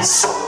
Yes.